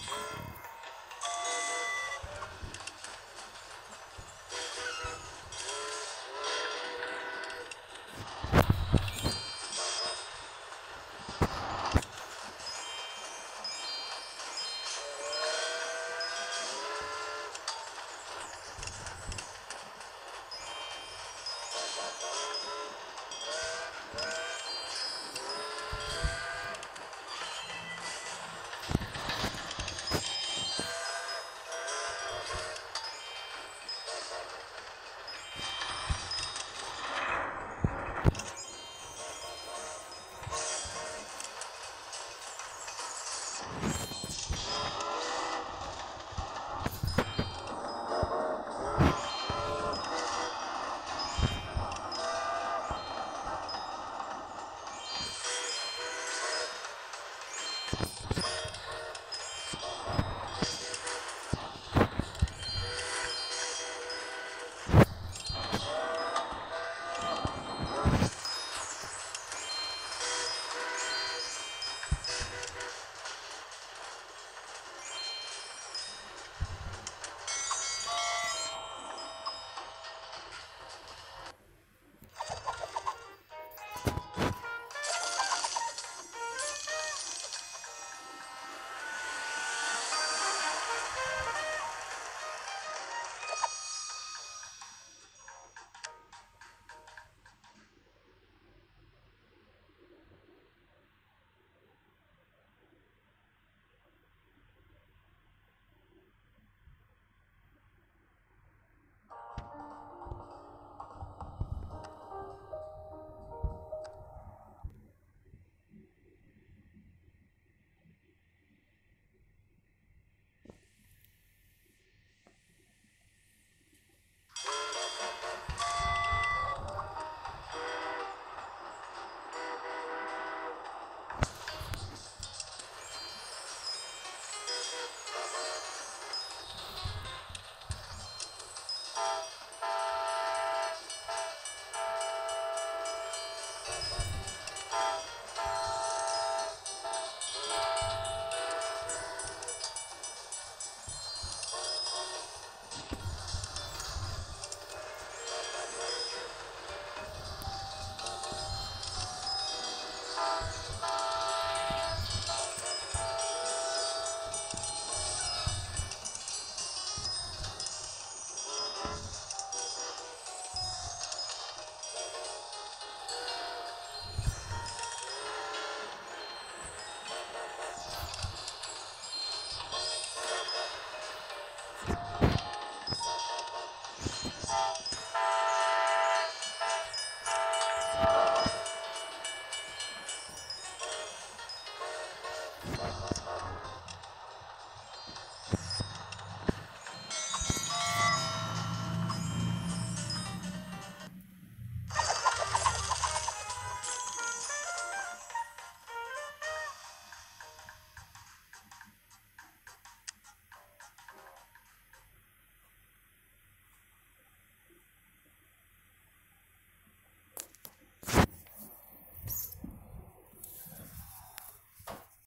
you